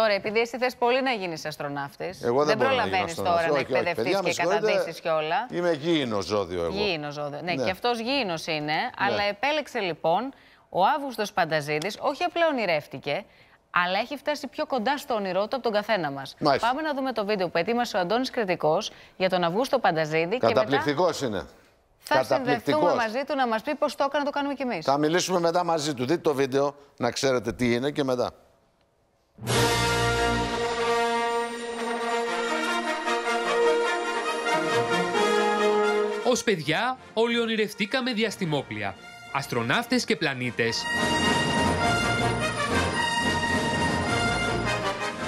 τώρα, επειδή εσύ θες πολύ να γίνεις αστροναύτης. Εγώ δεν, δεν προλαβαίνεις τώρα να εκπαιδευτείς και καταδείξει κιόλα. Είμαι γήινο ζώδιο εγώ. Γήινο ζώδιο. Ναι, ναι, και αυτός γήινος είναι. Ναι. Αλλά επέλεξε λοιπόν ο Αύγουστος Πανταζίδη, όχι απλά ονειρεύτηκε, αλλά έχει φτάσει πιο κοντά στο όνειρό του από τον καθένα μας. Πάμε να δούμε το βίντεο που ετοίμασε ο Αντώνης Κρητικό για τον Αυγούστο Πανταζίδη. Καταπληκτικός και είναι. Θα συνδεθούμε μαζί του να μας πει πώς το έκανε να το κάνουμε κι εμείς. Θα μιλήσουμε μετά μαζί του. Δείτε το βίντεο να ξέρετε τι είναι και μετά. Ως παιδιά όλοι ονειρευτήκαμε διαστημόπλια, αστροναύτες και πλανήτες.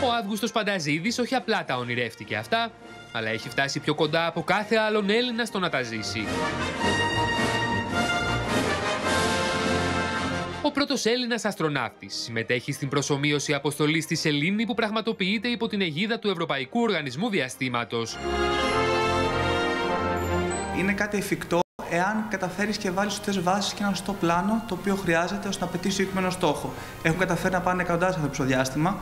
Ο Αύγουστος Πανταζίδης όχι απλά τα ονειρεύτηκε αυτά, αλλά έχει φτάσει πιο κοντά από κάθε άλλον Έλληνα στο να τα ζήσει. Ο πρώτος Έλληνας αστροναύτης συμμετέχει στην προσωμείωση αποστολής στη Σελήνη που πραγματοποιείται υπό την αιγίδα του Ευρωπαϊκού Οργανισμού Διαστήματος. Είναι κάτι εφικτό εάν καταφέρεις και βάλεις σωστέ βάσεις και ένα σωστό πλάνο το οποίο χρειάζεται ώστε να πετύχεις συγκεκριμένο στόχο. Έχουν καταφέρει να πάνε εκατοντάδες άνθρωποι στο διάστημα,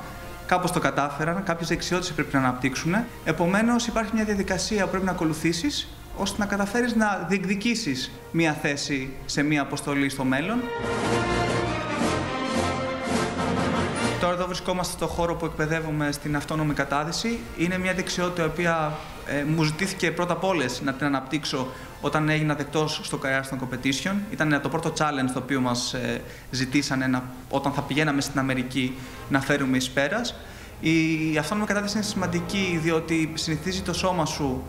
κάπως το κατάφεραν, κάποιες δεξιότητες πρέπει να αναπτύξουν. Επομένως, υπάρχει μια διαδικασία που πρέπει να ακολουθήσεις ώστε να καταφέρεις να διεκδικήσεις μια θέση σε μια αποστολή στο μέλλον. Βρισκόμαστε στο χώρο που εκπαιδεύομαι στην αυτόνομη κατάδυση. Είναι μια δεξιότητα η οποία ε, μου ζητήθηκε πρώτα απ' όλες να την αναπτύξω όταν έγινα δεκτός στο Career Competition. Ήταν το πρώτο challenge το οποίο μας ε, ζητήσανε να, όταν θα πηγαίναμε στην Αμερική να φέρουμε εις πέρας. Η αυτόνομη κατάδυση είναι σημαντική διότι συνηθίζει το σώμα σου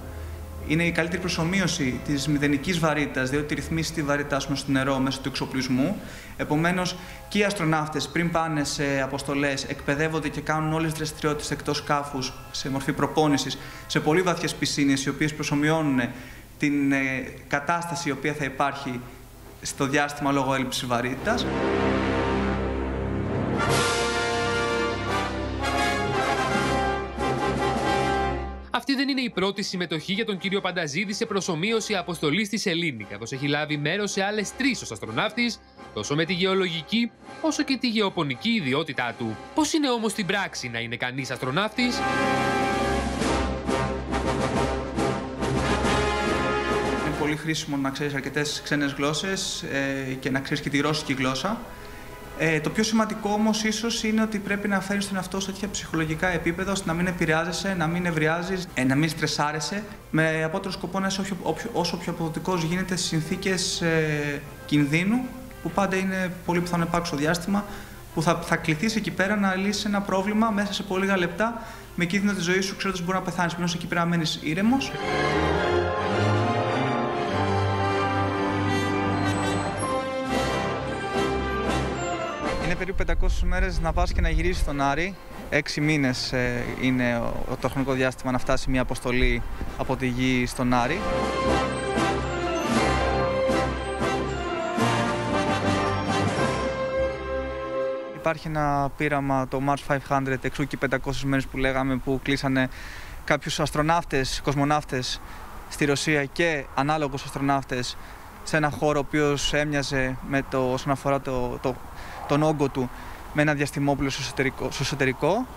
είναι η καλύτερη προσωμείωση της μηδενικής βαρύτητας, διότι ρυθμίσει τη βαρύτητά σου στο νερό μέσω του εξοπλισμού. Επομένως, και οι αστροναύτες πριν πάνε σε αποστολές εκπαιδεύονται και κάνουν όλες τις δραστηριότητες εκτός σκάφους σε μορφή προπόνησης σε πολύ βαθιές πισίνες, οι οποίες προσωμιώνουν την ε, κατάσταση η οποία θα υπάρχει στο διάστημα λόγω έλλειψης βαρύτητας. Αυτή δεν είναι η πρώτη συμμετοχή για τον κύριο Πανταζίδη σε προσωμείωση αποστολής στη Σελήνη, καθώς έχει λάβει μέρος σε άλλες τρεις ως αστροναύτης, τόσο με τη γεωλογική όσο και τη γεωπονική ιδιότητά του. Πώς είναι όμως στην πράξη να είναι κανείς αστροναύτης; Είναι πολύ χρήσιμο να ξέρεις αρκετές ξένες γλώσσες ε, και να ξέρεις και τη ρώσικη γλώσσα. Ε, το πιο σημαντικό όμως ίσως είναι ότι πρέπει να φέρεις τον εαυτό σε τέτοια ψυχολογικά επίπεδα ώστε να μην επηρεάζεσαι, να μην νευριάζει, ε, να μην στρεσάρεσαι, με απότερο σκοπό να είσαι όσο, όσο πιο αποδοτικός γίνεται στις συνθήκες ε, κινδύνου, που πάντα είναι πολύ πιθανό να υπάρξει στο διάστημα, που θα, θα κληθείς εκεί πέρα να λύσεις ένα πρόβλημα μέσα σε πολύ λίγα λεπτά, με κίνδυνο τη ζωή σου, ξέροντας ότι μπορεί να πεθάνεις. Μείνω εκεί πέρα μένεις ήρεμος. Περίπου 500 μέρες να πας και να γυρίσεις στον Άρη. Έξι μήνες ε, είναι το χρονικό διάστημα να φτάσει μια αποστολή από τη γη στον Άρη. Υπάρχει ένα πείραμα, το Mars 500, εξού και 500 μέρες που λέγαμε, που κλείσανε κάποιους αστροναύτες, κοσμοναύτες στη Ρωσία και ανάλογους αστροναύτες σε ένα χώρο ο οποίος έμοιαζε με το, όσον αφορά το, το τον όγκο του με ένα διαστημόπλαιο στο εσωτερικό, στο εσωτερικό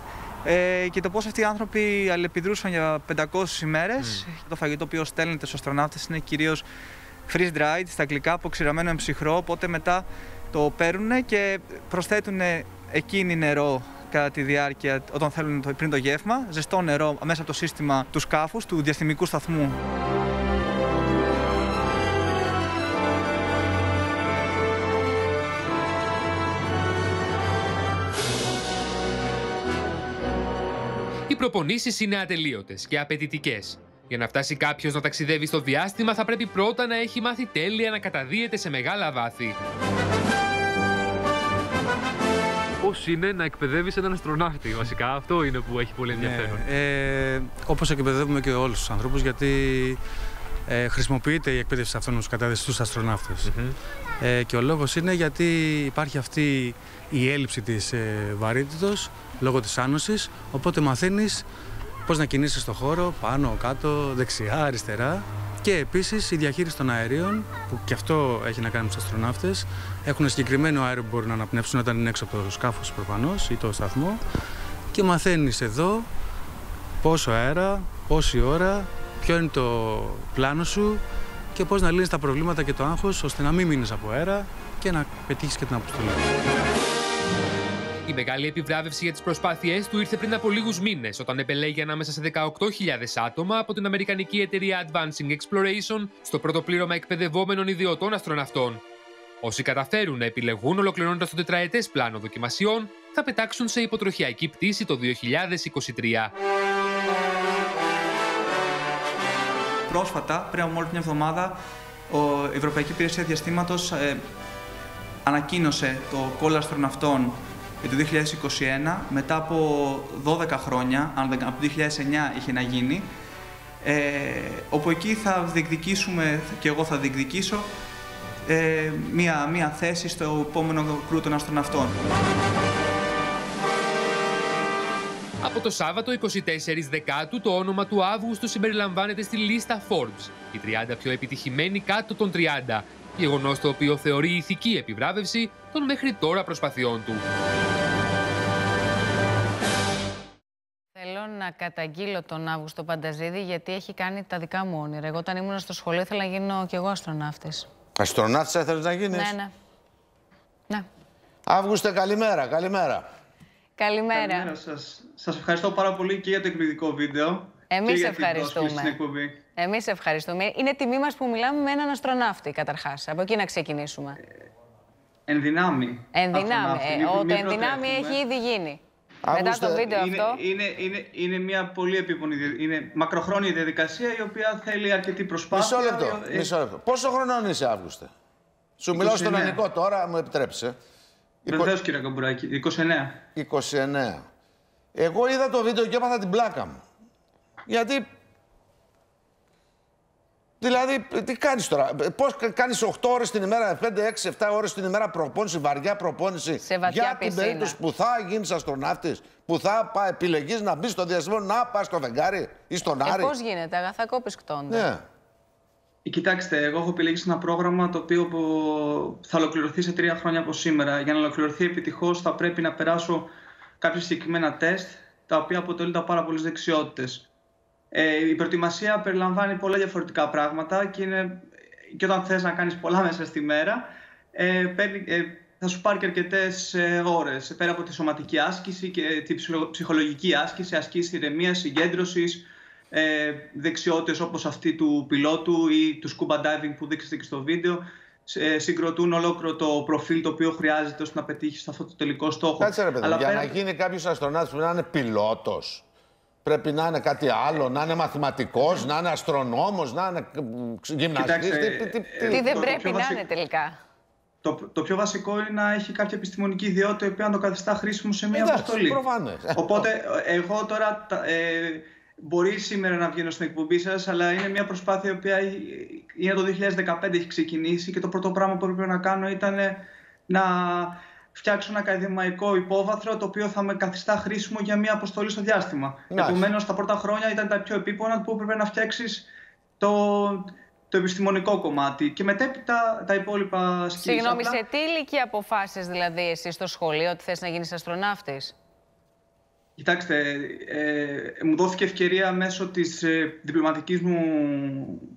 ε, και το πώς αυτοί οι άνθρωποι αλληλεπιδρούσαν για 500 ημέρες. Mm. Το φαγητό που στέλνεται στους αστροναύτες είναι κυρίως freeze dried στα αγγλικά, αποξηραμένο εμψυχρό, οπότε μετά το παίρνουν και προσθέτουν εκείνη νερό κατά τη διάρκεια, όταν θέλουν πριν το γεύμα, ζεστό νερό μέσα από το σύστημα του σκάφους, του διαστημικού σταθμού. Προπονήσεις είναι ατελείωτες και απαιτητικές. Για να φτάσει κάποιος να ταξιδεύει στο διάστημα, θα πρέπει πρώτα να έχει μάθει τέλεια να καταδύεται σε μεγάλα βάθη. Πώς είναι να εκπαιδεύεις έναν αστροναύτη, βασικά. Αυτό είναι που έχει πολύ ναι, ενδιαφέρον. Ναι, ε, Όπως εκπαιδεύουμε και όλους τους ανθρώπους, γιατί ε, χρησιμοποιείται η εκπαίδευση αυτών τους κατάδυση στους αστροναύτες. ε, και ο λόγος είναι γιατί υπάρχει αυτή η έλλειψη της ε, βαρύτητος λόγω της άνοσης, οπότε μαθαίνεις πώς να κινήσεις στο χώρο, πάνω, κάτω, δεξιά, αριστερά. Και επίσης η διαχείριση των αερίων, που και αυτό έχει να κάνει με τους αστροναύτες, έχουν συγκεκριμένο αέριο που μπορούν να αναπνεύσουν όταν είναι έξω από το σκάφος προφανώς ή το σταθμό. Και μαθαίνεις εδώ πόσο αέρα, πόση ώρα, ποιο είναι το πλάνο σου και πώς να λύνεις τα προβλήματα και το άγχος ώστε να μην μείνεις από αέρα και να πετύχεις και την αποστολή. Η μεγάλη επιβράβευση για τις προσπάθειές του ήρθε πριν από λίγους μήνες, όταν επελέγει ανάμεσα σε 18.000 άτομα από την αμερικανική εταιρεία Advancing Exploration στο πρώτο πλήρωμα εκπαιδευόμενων ιδιωτών αστροναυτών. Όσοι καταφέρουν να επιλεγούν ολοκληρώνοντας το τετραετές πλάνο δοκιμασιών, θα πετάξουν σε υποτροχιακή πτήση το 2023. Πρόσφατα, πριν από μόλις μια εβδομάδα, η Ευρωπαϊκή Υπηρεσία Διαστήματος ε, ανακοίνωσε το κόλλο αστροναυτών για το 2021, μετά από 12 χρόνια, αν δεν, από το 2009 είχε να γίνει, ε, όπου εκεί θα διεκδικήσουμε, και εγώ θα διεκδικήσω, ε, μία, μία θέση στο επόμενο κρού των αστροναυτών. Από το Σάββατο 24 Δεκάτου το όνομα του Αύγουστου συμπεριλαμβάνεται στη λίστα Forbes, οι 30 πιο επιτυχημένοι κάτω των 30, γεγονός το οποίο θεωρεί ηθική επιβράβευση των μέχρι τώρα προσπαθειών του. Καταγγείλω τον Αύγουστο Πανταζίδη γιατί έχει κάνει τα δικά μου όνειρα. Εγώ όταν ήμουν στο σχολείο ήθελα να γίνω κι εγώ αστροναύτης. Αστροναύτης ήθελες να γίνεις; Ναι, ναι. ναι. Αύγουστε, καλημέρα, καλημέρα. Καλημέρα. Καλημέρα σας. Σας ευχαριστώ πάρα πολύ και για το εκπληκτικό βίντεο. Εμείς ευχαριστούμε. Εμείς ευχαριστούμε. Είναι τιμή μας που μιλάμε με έναν αστροναύτη, καταρχάς. Από εκεί να ξεκινήσουμε. Ενδυνάμει. Ενδυνάμει. Ε, ο ενδυνάμει έχει ήδη γίνει. Μετά το βίντεο είναι, αυτό. Είναι, είναι, είναι μια πολύ επίπονη, είναι μακροχρόνια διαδικασία η οποία θέλει αρκετή προσπάθεια. Μισό λεπτό. Ε... Μισό λεπτό. Πόσο χρονών είσαι, Αύγουστε; Σου μιλάω στον ελληνικό τώρα, μου επιτρέψει. Βεβαίως, κύριε Καμπουράκη. 29. 29. Εγώ είδα το βίντεο και έπαθα την πλάκα μου. Γιατί Δηλαδή, τι κάνεις τώρα, Πώς κάνεις 8 ώρες την ημέρα, 5, 6, 7 ώρες την ημέρα προπόνηση, βαριά προπόνηση. Σε βαθιά για την περίπτωση που θα γίνεις αστροναύτης, που θα επιλεγείς να μπεις στο διαστημό, να πας στο βεγγάρι ή στον ε, Άρη. Πώς γίνεται, αγαθά κόπης κτώνται. Ναι. Ε, κοιτάξτε, εγώ έχω επιλέξει ένα πρόγραμμα το οποίο θα ολοκληρωθεί σε τρία χρόνια από σήμερα. Για να ολοκληρωθεί επιτυχώς, θα πρέπει να περάσω κάποια συγκεκριμένα τεστ, τα οποία αποτελούν πάρα πολλές δεξιότητες. Ε, η προετοιμασία περιλαμβάνει πολλά διαφορετικά πράγματα και, είναι, και όταν θες να κάνεις πολλά μέσα στη μέρα, ε, ε θα σου πάρει και αρκετές ε, ώρες. Πέρα από τη σωματική άσκηση και τη ψυχολογική άσκηση, ασκήσεις ηρεμίας, συγκέντρωσης, ε, δεξιότητες όπως αυτή του πιλότου ή του scuba diving που δείξατε και στο βίντεο. Ε, συγκροτούν ολόκληρο το προφίλ το οποίο χρειάζεται ώστε να πετύχεις αυτό το τελικό στόχο. Κάτσε ρε παιδί, για να γίνει κάποιος αστροναύτης που να είναι πιλότος, Πρέπει να είναι κάτι άλλο, να είναι μαθηματικός, να είναι αστρονόμος, να είναι γυμναστής. Τι, τι, τι, τι δεν πρέπει να είναι τελικά; Το, το πιο βασικό είναι να έχει κάποια επιστημονική ιδιότητα η οποία να το καθιστά χρήσιμο σε μια Εντάξει, αποστολή. Προφανές. Οπότε εγώ τώρα ε, μπορεί σήμερα να βγαίνω στην εκπομπή σας, αλλά είναι μια προσπάθεια η οποία είναι το 2015 έχει ξεκινήσει και το πρώτο πράγμα που έπρεπε να κάνω ήταν να φτιάξω ένα ακαδημαϊκό υπόβαθρο το οποίο θα με καθιστά χρήσιμο για μια αποστολή στο διάστημα. Επομένως, τα πρώτα χρόνια ήταν τα πιο επίπονα που έπρεπε να φτιάξεις το, το επιστημονικό κομμάτι και μετέπειτα τα υπόλοιπα σκύλια. Συγγνώμη, σε τι ηλικία αποφάσισες δηλαδή εσύ στο σχολείο ότι θες να γίνεις αστροναύτης; Κοιτάξτε, ε, μου δόθηκε ευκαιρία μέσω της ε, διπλωματικής μου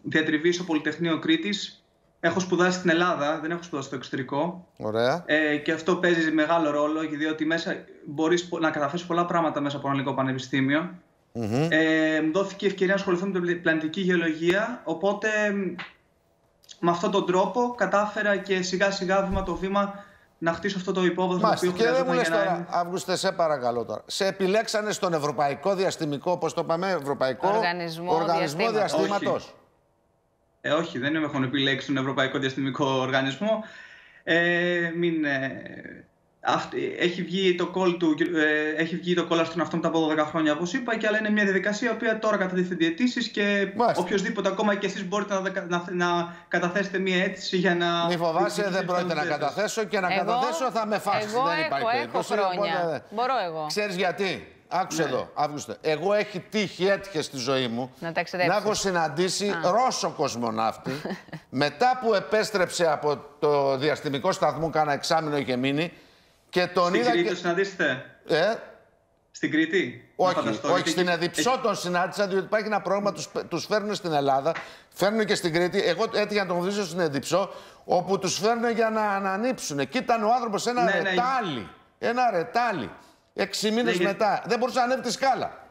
διατριβής στο Πολυτεχνείο Κρήτης Έχω σπουδάσει στην Ελλάδα, δεν έχω σπουδάσει στο εξωτερικό. Ωραία. Ε, και αυτό παίζει μεγάλο ρόλο, διότι μέσα μπορείς να καταφέρεις πολλά πράγματα μέσα από ένα ελληνικό πανεπιστήμιο. ε, μου δόθηκε η ευκαιρία να ασχοληθώ με την πλανητική γεωλογία, οπότε με αυτόν τον τρόπο κατάφερα και σιγά σιγά βήμα το βήμα να χτίσω αυτό το υπόβαθρο. Μάλιστα. Και δεν μου λε τώρα, Αύγουστε, σε παρακαλώ τώρα. Σε επιλέξανε στον Ευρωπαϊκό Διαστημικό, όπως το είπαμε, Ευρωπαϊκό Οργανισμό, Οργανισμό Διαστήματος. Ε, όχι, δεν έχουν επιλέξει τον Ευρωπαϊκό Διαστημικό Οργανισμό. Ε, μην, ε, έχει, βγει το call του, ε, έχει βγει το call αυτών μετά από 12 χρόνια, όπως είπα, και αλλά είναι μια διαδικασία η οποία τώρα κατατίθεται αιτήσεις και οποιοδήποτε, ακόμα και εσείς μπορείτε να, να, να, καταθέσετε μια αίτηση για να. Μη φοβάσαι, δεν πρόκειται να καταθέσω και να εγώ, καταθέσω θα με φάσει. Εγώ δεν έχω, έχω χρόνια. Μπορώ εγώ. Ξέρεις γιατί. Άκουσε ναι. εδώ, Αύγουστε. Εγώ έχει τύχει, έτυχες στη ζωή μου να, να έχω συναντήσει Α. Ρώσο κοσμοναύτη. μετά που επέστρεψε από το διαστημικό σταθμό, κάνα εξάμεινο είχε μείνει. Και τον Στην είδα. Κρήτη και... το συναντήσετε; Ε; Στην Κρήτη; Όχι, όχι στην Εδιψό τον συνάντησα, διότι υπάρχει ένα πρόγραμμα, τους, τους φέρνουν στην Ελλάδα, φέρνουν και στην Κρήτη. Εγώ έτυχα να τον γνωρίσω στην Εδιψό, όπου τους φέρνουν για να, να ανήψουν. Εκεί ήταν ο άνθρωπος ένα ναι, ναι. ρετάλι. Ναι. Ένα ρετάλι. Έξι μήνες ναι, μετά. Δεν μπορούσε να ανέβει τη σκάλα.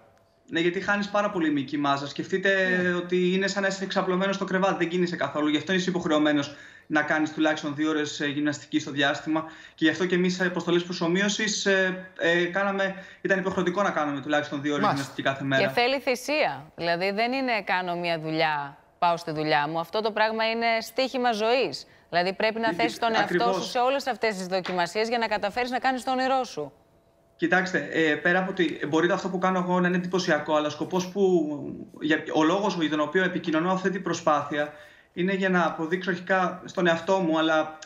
Ναι, γιατί χάνεις πάρα πολύ μυϊκή μάζας. Σκεφτείτε ναι. ότι είναι σαν να είσαι εξαπλωμένος στο κρεβάτι, δεν κίνησε καθόλου. Γι' αυτό είσαι υποχρεωμένος να κάνεις τουλάχιστον δύο ώρες γυμναστική στο διάστημα. Και γι' αυτό και εμείς, αποστολές προσωμείωσης, ε, ε, κάναμε, ήταν υποχρεωτικό να κάνουμε τουλάχιστον δύο ώρες γυμναστική κάθε μέρα. Και θέλει θυσία. Δηλαδή δεν είναι κάνω μια δουλειά, πάω στη δουλειά μου. Αυτό το πράγμα είναι στίχημα ζωής. Δηλαδή πρέπει να θέσεις τον εαυτό σου σε όλες αυτές τις δοκιμασίες για να καταφέρεις να κάνεις το όνειρό σου. Κοιτάξτε, ε, πέρα από ότι μπορεί αυτό που κάνω εγώ να είναι εντυπωσιακό, αλλά σκοπός που, για, ο λόγος για τον οποίο επικοινωνώ αυτή την προσπάθεια είναι για να αποδείξω αρχικά στον εαυτό μου, αλλά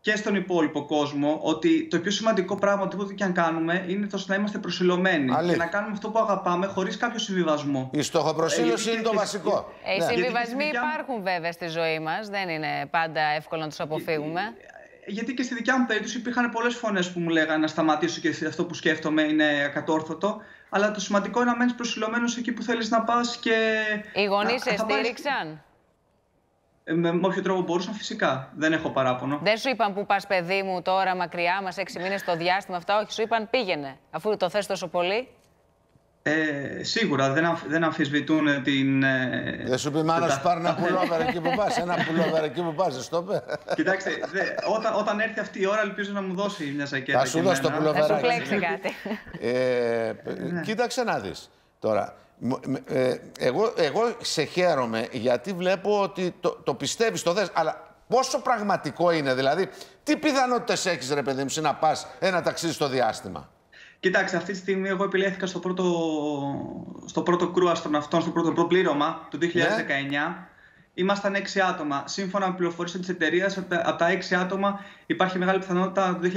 και στον υπόλοιπο κόσμο, ότι το πιο σημαντικό πράγμα, οτιδήποτε και αν κάνουμε, είναι το να είμαστε προσιλωμένοι και να κάνουμε αυτό που αγαπάμε χωρίς κάποιο συμβιβασμό. Η στοχοπροσύλωση ε, είναι το βασικό. Ε, οι ναι. συμβιβασμοί υπάρχουν βέβαια στη ζωή μας, δεν είναι πάντα εύκολο να τους αποφύγουμε γιατί και στη δικιά μου περίπτωση υπήρχαν πολλές φωνές που μου λέγανε να σταματήσω και αυτό που σκέφτομαι είναι ακατόρθωτο. Αλλά το σημαντικό είναι να μένεις προσιλωμένος εκεί που θέλεις να πας και. Οι γονείς σε στήριξαν; Ε, με, με όποιο τρόπο μπορούσαν, φυσικά. Δεν έχω παράπονο. Δεν σου είπαν που πας, παιδί μου, τώρα μακριά μας, έξι μήνες στο διάστημα αυτά. Όχι, σου είπαν πήγαινε, αφού το θες τόσο πολύ. Ε, σίγουρα δεν, αμφ, δεν αμφισβητούν την. Ε, δεν σου πει μάνα σου πάρει ένα πουλόβερ εκεί που πας. Ένα πουλόβερ εκεί που πας, το πει. Κοιτάξτε, δε, όταν, όταν έρθει αυτή η ώρα, ελπίζω να μου δώσει μια σακέτα. Θα σου δώσει το πουλόβερ. Θα σου πλέξει κάτι. Ε, ναι. Κοίταξε να δεις τώρα. Ε, εγώ, εγώ σε χαίρομαι γιατί βλέπω ότι το, το πιστεύεις, το δες, αλλά πόσο πραγματικό είναι, δηλαδή, τι πιθανότητες έχεις, ρε παιδί μου, να πας ένα ταξίδι στο διάστημα; Κοιτάξτε, αυτή τη στιγμή εγώ επιλέχθηκα στο πρώτο, στο πρώτο κρού αστροναυτών, στο πρώτο προπλήρωμα του 2019. Ναι. Ήμασταν έξι άτομα. Σύμφωνα με πληροφορίες της εταιρείας, από τα έξι άτομα υπάρχει μεγάλη πιθανότητα το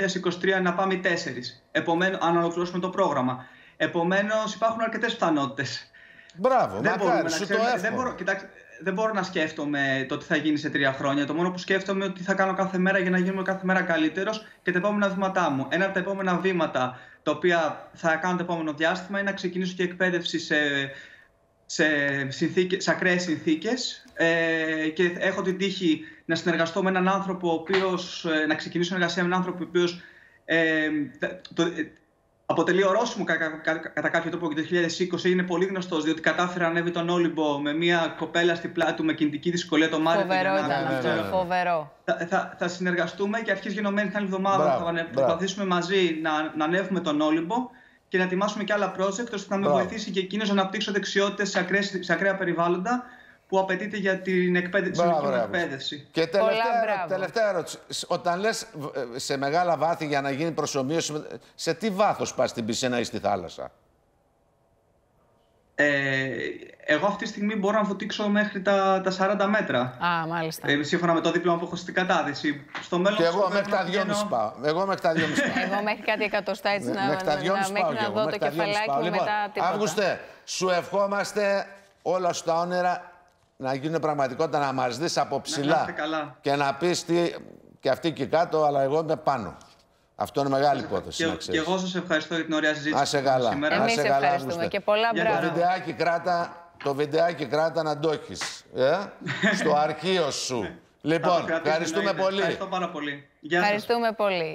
2023 να πάμε τέσσερις. Επομένω, αν ολοκληρώσουμε το πρόγραμμα. Επομένως, υπάρχουν αρκετές πιθανότητες. Μπράβο, δεν μακάρι, σου το δεν μπορώ, κοιτάξτε, δεν μπορώ να σκέφτομαι το τι θα γίνει σε τρία χρόνια. Το μόνο που σκέφτομαι είναι ότι θα κάνω κάθε μέρα για να γίνομαι κάθε μέρα καλύτερος και τα επόμενα βήματά μου. Ένα από τα επόμενα βήματα τα οποία θα κάνω το επόμενο διάστημα είναι να ξεκινήσω και εκπαίδευση σε, σε, συνθήκες, σε ακραίες συνθήκες. Ε, και έχω την τύχη να συνεργαστώ με έναν άνθρωπο ο οποίος, ε, να ξεκινήσω εργασία με έναν άνθρωπο ο οποίος ε, το, αποτελεί ορόσημο κατά, κατά κάποιο τρόπο και το 2020 είναι πολύ γνωστός διότι κατάφερε να ανέβει τον Όλυμπο με μια κοπέλα στη πλάτη του με κινητική δυσκολία το Μάριο. Φοβερό ήταν αυτό. Φοβερό. Θα, θα, θα, συνεργαστούμε και αρχή γενομένη την άλλη εβδομάδα θα προσπαθήσουμε μαζί να, να ανέβουμε τον Όλυμπο και να ετοιμάσουμε και άλλα project ώστε να με βοηθήσει και εκείνος να αναπτύξω δεξιότητες σε, σε ακραία περιβάλλοντα που απαιτείται για την εκπαίδευση. Μπράβο, εκπαίδευση. Και τελευταία, τελευταία ερώτηση. Όταν λες σε μεγάλα βάθη για να γίνει προσωμείωση, σε τι βάθος πας στην πισίνα ή στη θάλασσα; Ε, εγώ αυτή τη στιγμή μπορώ να βουτήξω μέχρι τα, τα 40 μέτρα. Α, μάλιστα. Ε, σύμφωνα με το δίπλωμα που έχω στην κατάδυση. Στο μέλλον και εγώ μέχρι τα 2,5 πάω. Εγώ μέχρι τα 2,5 πάω. εγώ μέχρι κάτι εκατοστά έτσι να, μέχρι τα 2,5 μέχρι να δω το κεφαλάκι μου λοιπόν, μετά τίποτα. Αύγουστε, σου ευχόμαστε όλα στα όνειρα να γίνουν πραγματικότητα, να μας δεις από ψηλά. καλά. Και να πεις τι, και αυτή και κάτω, αλλά εγώ είμαι πάνω. Αυτό είναι μεγάλη υπόθεση. Και, και εγώ σας ευχαριστώ για την ωραία συζήτηση. Να σε καλά. Σήμερα. Εμείς σε καλά, ευχαριστούμε και πολλά μπράβο. Το βιντεάκι κράτα, το βιντεάκι κράτα να το έχεις. Ε; Στο αρχείο σου. λοιπόν, ευχαριστούμε πολύ. Ευχαριστώ πάρα πολύ. Γεια σας. Ευχαριστούμε πολύ.